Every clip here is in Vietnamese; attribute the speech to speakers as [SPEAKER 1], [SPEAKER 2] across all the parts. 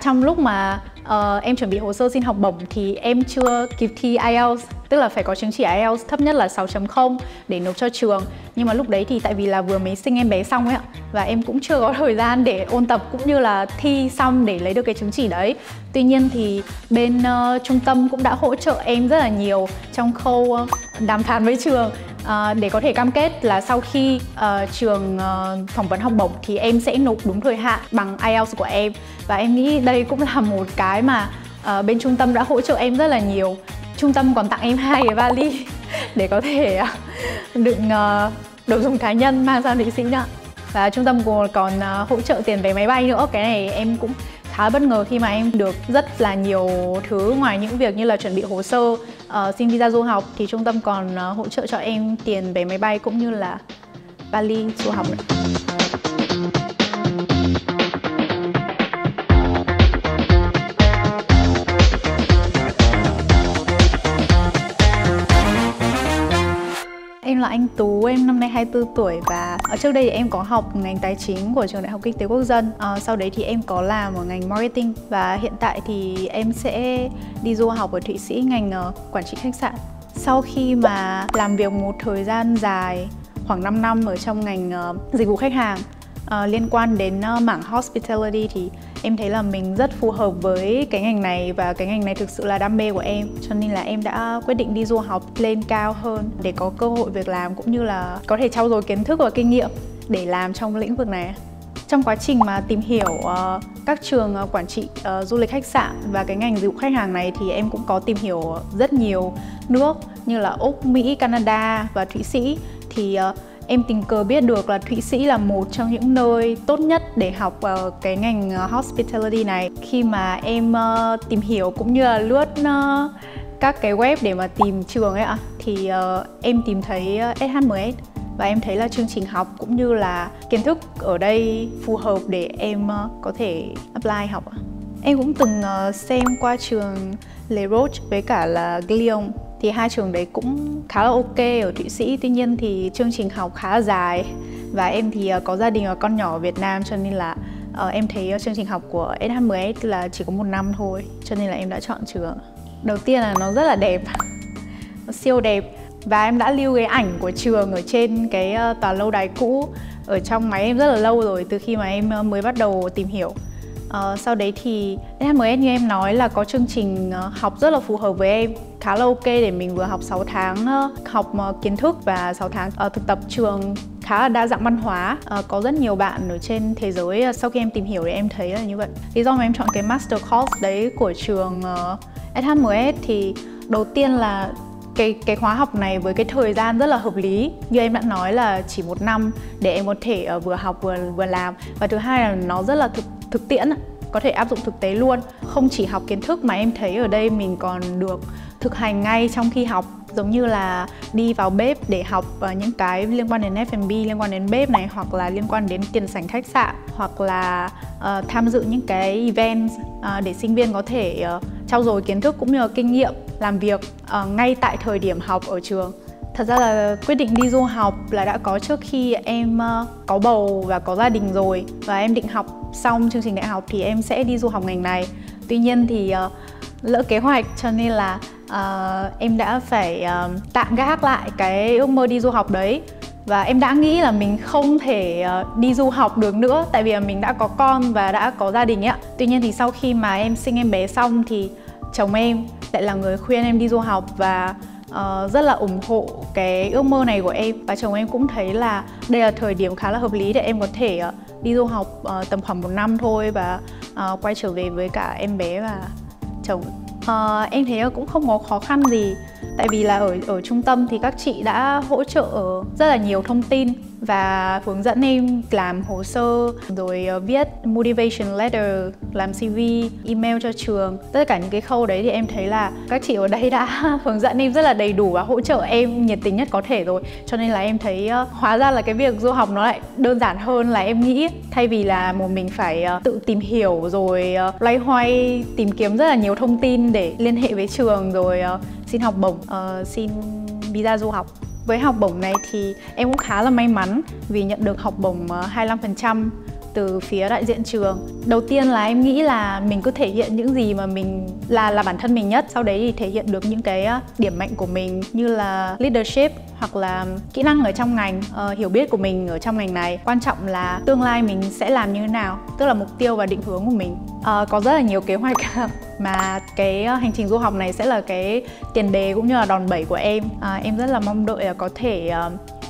[SPEAKER 1] Trong lúc mà uh, em chuẩn bị hồ sơ xin học bổng thì em chưa kịp thi IELTS tức là phải có chứng chỉ IELTS thấp nhất là 6.0 để nộp cho trường. Nhưng mà lúc đấy thì tại vì là vừa mới sinh em bé xong ấy ạ và em cũng chưa có thời gian để ôn tập cũng như là thi xong để lấy được cái chứng chỉ đấy. Tuy nhiên thì bên uh, trung tâm cũng đã hỗ trợ em rất là nhiều trong khâu uh, đàm phán với trường. À, để có thể cam kết là sau khi uh, trường uh, phỏng vấn học bổng thì em sẽ nộp đúng thời hạn bằng IELTS của em. Và em nghĩ đây cũng là một cái mà uh, bên trung tâm đã hỗ trợ em rất là nhiều. Trung tâm còn tặng em hai cái vali để có thể uh, đựng uh, đồ dùng cá nhân mang sang thụy sĩ nữa. Và trung tâm còn uh, hỗ trợ tiền vé máy bay nữa. Cái này em cũng khá bất ngờ khi mà em được rất là nhiều thứ ngoài những việc như là chuẩn bị hồ sơ uh, xin visa du học thì trung tâm còn uh, hỗ trợ cho em tiền vé máy bay cũng như là vali du học nữa. Em là anh Tú, em năm nay 24 tuổi và ở trước đây thì em có học ngành tài chính của trường Đại học Kinh tế Quốc dân. À, sau đấy thì em có làm ở ngành marketing và hiện tại thì em sẽ đi du học ở Thụy Sĩ ngành ờ, quản trị khách sạn. Sau khi mà làm việc một thời gian dài khoảng 5 năm ở trong ngành uh, dịch vụ khách hàng uh, liên quan đến uh, mảng hospitality thì em thấy là mình rất phù hợp với cái ngành này và cái ngành này thực sự là đam mê của em. Cho nên là em đã quyết định đi du học lên cao hơn để có cơ hội việc làm cũng như là có thể trau dồi kiến thức và kinh nghiệm để làm trong lĩnh vực này. Trong quá trình mà tìm hiểu uh, các trường uh, quản trị uh, du lịch khách sạn và cái ngành dịch vụ khách hàng này thì em cũng có tìm hiểu rất nhiều nước như là úc mỹ canada và thụy sĩ. Thì uh, em tình cờ biết được là Thụy Sĩ là một trong những nơi tốt nhất để học uh, cái ngành ờ, hospitality này. Khi mà em uh, tìm hiểu cũng như là lướt uh, các cái web để mà tìm trường ấy ạ thì uh, em tìm thấy SHMS và em thấy là chương trình học cũng như là kiến thức ở đây phù hợp để em uh, có thể apply học ạ. Em cũng từng uh, xem qua trường Le Roche với cả là Glion thì hai trường đấy cũng khá là ok ở Thụy Sĩ. Tuy nhiên thì chương trình học khá là dài và em thì ờ, có gia đình và con nhỏ ở Việt Nam cho nên là uh, em thấy chương trình học của SH10S là chỉ có một năm thôi cho nên là em đã chọn trường. Đầu tiên là nó rất là đẹp nó siêu đẹp và em đã lưu cái ảnh của trường ở trên cái ờ, tòa lâu đài cũ ở trong máy em rất là lâu rồi từ khi mà em mới bắt đầu tìm hiểu. Uh, sau đấy thì SHMS như em nói là có chương trình uh, học rất là phù hợp với em khá là ok để mình vừa học 6 tháng uh, học uh, kiến thức và 6 tháng uh, thực tập trường khá là đa dạng văn hóa. Uh, có rất nhiều bạn ở trên thế giới uh, sau khi em tìm hiểu thì em thấy là như vậy. Lý do mà em chọn cái master course đấy của trường uh, SHMS thì đầu tiên là cái cái khóa học này với cái thời gian rất là hợp lý. Như em đã nói là chỉ một năm để em có thể uh, vừa học vừa vừa làm. Và thứ hai là nó rất là thực thực tiễn có thể áp dụng thực tế luôn. Không chỉ học kiến thức mà em thấy ở đây mình còn được thực hành ngay trong khi học. Giống như là đi vào bếp để học uh, những cái liên quan đến F&B liên quan đến bếp này hoặc là liên quan đến tiền sảnh khách sạn hoặc là uh, tham dự những cái event uh, để sinh viên có thể uh, trau dồi kiến thức cũng như là kinh nghiệm làm việc uh, ngay tại thời điểm học ở trường Thật ra là quyết định đi du học là đã có trước khi em uh, có bầu và có gia đình rồi và em định học xong chương trình đại học thì em sẽ đi du học ngành này. Tuy nhiên thì uh, lỡ kế hoạch cho nên là uh, em đã phải uh, tạm gác lại cái ước mơ đi du học đấy và em đã nghĩ là mình không thể ờ, đi du học được nữa tại vì mình đã có con và đã có gia đình ạ. Tuy nhiên thì sau khi mà em sinh em bé xong thì chồng em lại là người khuyên em đi du học và uh, rất là ủng hộ cái ước mơ này của em. Và chồng em cũng thấy là đây là thời điểm khá là hợp lý để em có thể uh, đi du học uh, tầm khoảng một năm thôi và uh, quay trở về với cả em bé và chồng uh, em thấy cũng không có khó khăn gì. Tại vì là ở ở trung tâm thì các chị đã hỗ trợ rất là nhiều thông tin và hướng dẫn em làm hồ sơ rồi ờ, viết motivation letter làm cv email cho trường. Tất cả những cái khâu đấy thì em thấy là các chị ở đây đã hướng dẫn em rất là đầy đủ và hỗ trợ em nhiệt tình nhất có thể rồi. Cho nên là em thấy ờ, hóa ra là cái việc du học nó lại đơn giản hơn là em nghĩ. Thay vì là một mình phải ờ, tự tìm hiểu rồi loay hoay tìm kiếm rất là nhiều thông tin để liên hệ với trường rồi xin học bổng uh, xin visa du học với học bổng này thì em cũng khá là may mắn vì nhận được học bổng ờ, 25% từ phía đại diện trường. Đầu tiên là em nghĩ là mình cứ thể hiện những gì mà mình là là bản thân mình nhất sau đấy thì thể hiện được những cái ờ, điểm mạnh của mình như là leadership hoặc là kỹ năng ở trong ngành uh, hiểu biết của mình ở trong ngành này. Quan trọng là tương lai mình sẽ làm như thế nào tức là mục tiêu và định hướng của mình. Uh, có rất là nhiều kế hoạch mà cái ờ, hành trình du học này sẽ là cái tiền đề cũng như là đòn bẩy của em à, em rất là mong đợi là có thể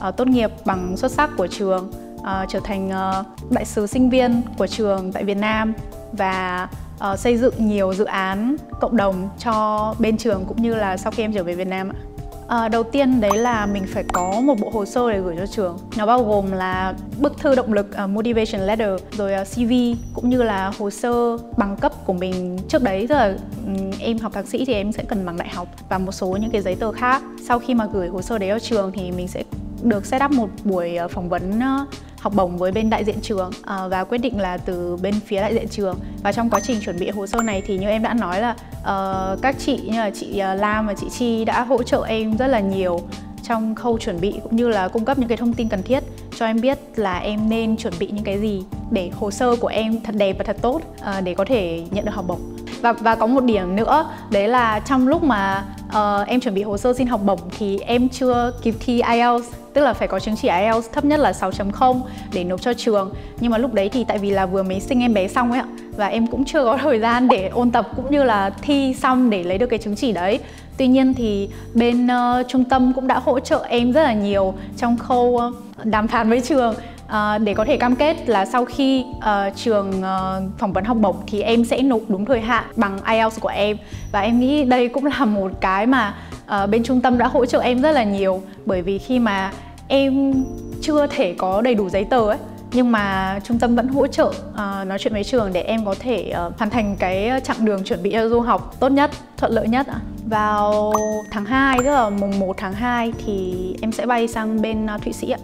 [SPEAKER 1] uh, tốt nghiệp bằng xuất sắc của trường uh, trở thành uh, đại sứ sinh viên của trường tại Việt Nam và uh, xây dựng nhiều dự án cộng đồng cho bên trường cũng như là sau khi em trở về Việt Nam ạ. À, đầu tiên đấy là mình phải có một bộ hồ sơ để gửi cho trường. Nó bao gồm là bức thư động lực uh, motivation letter, rồi ờ, uh, CV cũng như là hồ sơ bằng cấp của mình trước đấy. Tức là um, em học thạc sĩ thì em sẽ cần bằng đại học và một số những cái giấy tờ khác. Sau khi mà gửi hồ sơ đấy cho trường thì mình sẽ được set up một buổi uh, phỏng vấn uh, học bổng với bên đại diện trường à, và quyết định là từ bên phía đại diện trường. Và trong quá trình chuẩn bị hồ sơ này thì như em đã nói là uh, các chị như là chị uh, Lam và chị Chi đã hỗ trợ em rất là nhiều trong khâu chuẩn bị cũng như là cung cấp những cái thông tin cần thiết cho em biết là em nên chuẩn bị những cái gì để hồ sơ của em thật đẹp và thật tốt uh, để có thể nhận được học bổng. Và và có một điểm nữa đấy là trong lúc mà uh, em chuẩn bị hồ sơ xin học bổng thì em chưa kịp thi IELTS tức là phải có chứng chỉ IELTS thấp nhất là 6.0 để nộp cho trường. Nhưng mà lúc đấy thì tại vì là vừa mới sinh em bé xong ấy ạ và em cũng chưa có thời gian để ôn tập cũng như là thi xong để lấy được cái chứng chỉ đấy. Tuy nhiên thì bên uh, trung tâm cũng đã hỗ trợ em rất là nhiều trong khâu uh, đàm phán với trường. Uh, để có thể cam kết là sau khi uh, trường uh, phỏng vấn học bổng thì em sẽ nộp đúng thời hạn bằng IELTS của em. Và em nghĩ đây cũng là một cái mà uh, bên trung tâm đã hỗ trợ em rất là nhiều bởi vì khi mà em chưa thể có đầy đủ giấy tờ ấy nhưng mà trung tâm vẫn hỗ trợ uh, nói chuyện với trường để em có thể uh, hoàn thành cái chặng đường chuẩn bị cho du học tốt nhất, thuận lợi nhất ạ. Vào tháng 2 tức là mùng 1 tháng 2 thì em sẽ bay sang bên uh, Thụy Sĩ ạ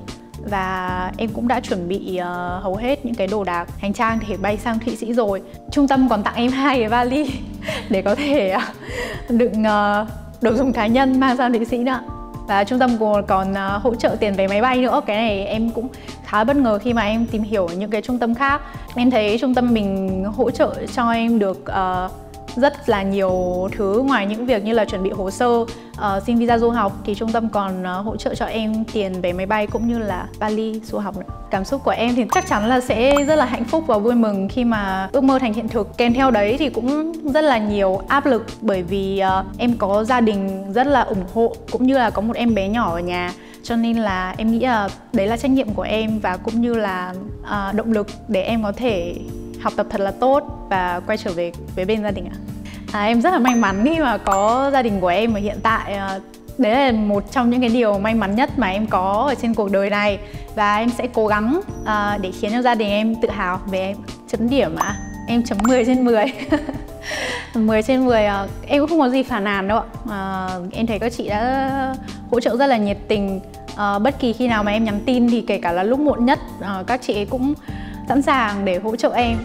[SPEAKER 1] và em cũng đã chuẩn bị uh, hầu hết những cái đồ đạc hành trang để bay sang Thụy Sĩ rồi. Trung tâm còn tặng em hai cái vali để có thể uh, đựng uh, đồ dùng cá nhân mang sang Thụy Sĩ nữa. Và trung tâm còn uh, hỗ trợ tiền vé máy bay nữa. Cái này em cũng khá bất ngờ khi mà em tìm hiểu những cái trung tâm khác. Em thấy trung tâm mình hỗ trợ cho em được uh, rất là nhiều thứ ngoài những việc như là chuẩn bị hồ sơ uh, xin visa du học thì trung tâm còn uh, hỗ trợ cho em tiền vé máy bay cũng như là vali du học nữa. Cảm xúc của em thì chắc chắn là sẽ rất là hạnh phúc và vui mừng khi mà ước mơ thành hiện thực. Kèm theo đấy thì cũng rất là nhiều áp lực bởi vì uh, em có gia đình rất là ủng hộ cũng như là có một em bé nhỏ ở nhà. Cho nên là em nghĩ là đấy là trách nhiệm của em và cũng như là uh, động lực để em có thể học tập thật là tốt và quay trở về với bên gia đình ạ. À, À, em rất là may mắn khi mà có gia đình của em ở hiện tại. À, đấy là một trong những cái điều may mắn nhất mà em có ở trên cuộc đời này. Và em sẽ cố gắng uh, để khiến cho gia đình em tự hào về em chấm điểm ạ. Em chấm 10 trên 10 10 trên 10 uh, em cũng không có gì phản nàn đâu ạ. Uh, em thấy các chị đã hỗ trợ rất là nhiệt tình. Uh, bất kỳ khi nào mà em nhắn tin thì kể cả là lúc muộn nhất uh, các chị cũng sẵn sàng để hỗ trợ em.